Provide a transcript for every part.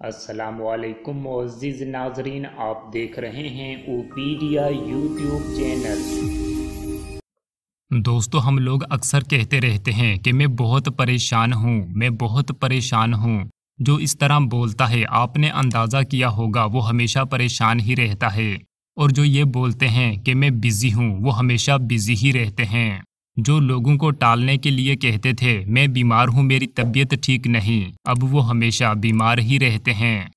असलकुम मोज़ नाजरीन आप देख रहे हैं ओपीडिया यूट्यूब चैनल दोस्तों हम लोग अक्सर कहते रहते हैं कि मैं बहुत परेशान हूँ मैं बहुत परेशान हूँ जो इस तरह बोलता है आपने अंदाज़ा किया होगा वो हमेशा परेशान ही रहता है और जो ये बोलते हैं कि मैं बिज़ी हूँ, वो हमेशा बिज़ी ही रहते हैं। जो लोगों को टालने के लिए कहते थे, मैं बीमार हूँ, मेरी तबीयत ठीक नहीं, अब वो हमेशा बीमार ही रहते हैं।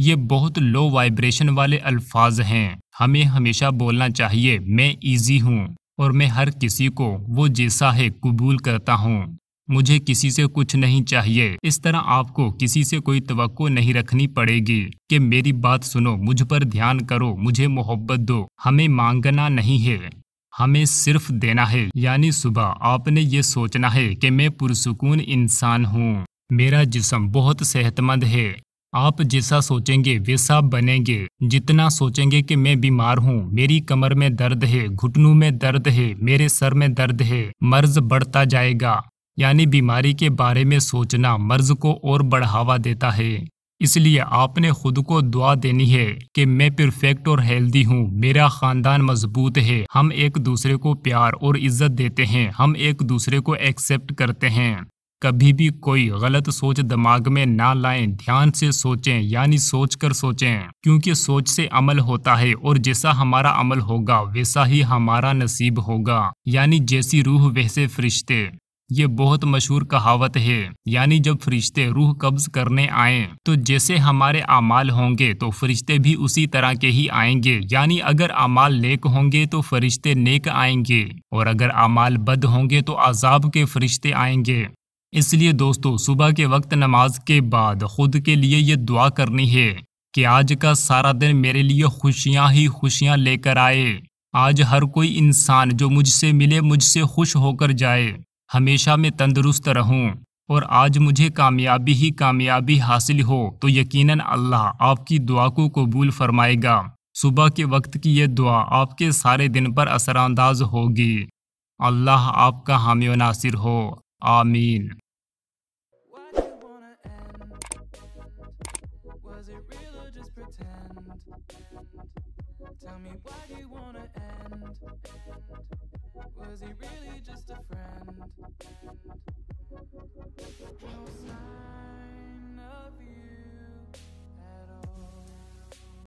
ये बहुत लो वाइब्रेशन वाले अल्फाज हैं। हमें हमेशा बोलना चाहिए, मैं इजी हूँ, और मैं हर किसी को वो जैसा है कबूल करता हूँ। मुझे किसी से कुछ नहीं चाहिए। इस तरह आपको किसी से कोई तो नहीं रखनी पड़ेगी कि मेरी बात सुनो, मुझ पर ध्यान करो, मुझे मोहब्बत दो। हमें मांगना नहीं है, हमें सिर्फ़ देना है। यानी सुबह आपने ये सोचना है कि मैं पुरसकून इंसान हूँ। मेरा जिसम बहुत सेहतमंद है। आप जैसा सोचेंगे, वैसा बनेंगे। जितना सोचेंगे कि मैं बीमार हूँ, मेरी कमर में दर्द है, घुटनों में दर्द है, मेरे सर में दर्द है, मर्ज बढ़ता जाएगा। यानी बीमारी के बारे में सोचना मर्ज को और बढ़ावा देता है। इसलिए आपने खुद को दुआ देनी है कि मैं परफेक्ट और हेल्दी हूँ, मेरा खानदान मज़बूत है, हम एक दूसरे को प्यार और इज़्ज़त देते हैं, हम एक दूसरे को एक्सेप्ट करते हैं। कभी भी कोई गलत सोच दिमाग में ना लाएँ, ध्यान से सोचें, यानी सोच कर सोचें, क्योंकि सोच से अमल होता है और जैसा हमारा अमल होगा, वैसा ही हमारा नसीब होगा, यानी जैसी रूह वैसे फरिश्ते। ये बहुत मशहूर कहावत है, यानी जब फरिश्ते रूह कब्ज करने आए तो जैसे हमारे अमाल होंगे तो फरिश्ते भी उसी तरह के ही आएँगे। यानी अगर अमाल नेक होंगे तो फरिश्ते नेक आएँगे, और अगर अमाल बद होंगे तो अजाब के फरिश्ते आएँगे। इसलिए दोस्तों, सुबह के वक्त नमाज़ के बाद खुद के लिए ये दुआ करनी है कि आज का सारा दिन मेरे लिए खुशियाँ ही खुशियाँ लेकर आए। आज हर कोई इंसान जो मुझसे मिले, मुझसे खुश होकर जाए। हमेशा मैं तंदुरुस्त रहूँ और आज मुझे कामयाबी ही कामयाबी हासिल हो तो यकीनन अल्लाह आपकी दुआ को कबूल फरमाएगा। सुबह के वक्त की यह दुआ आपके सारे दिन पर असरानंदाज होगी। अल्लाह आपका हामी नासिर हो। आमीन। Tell me why do you wanna end? And.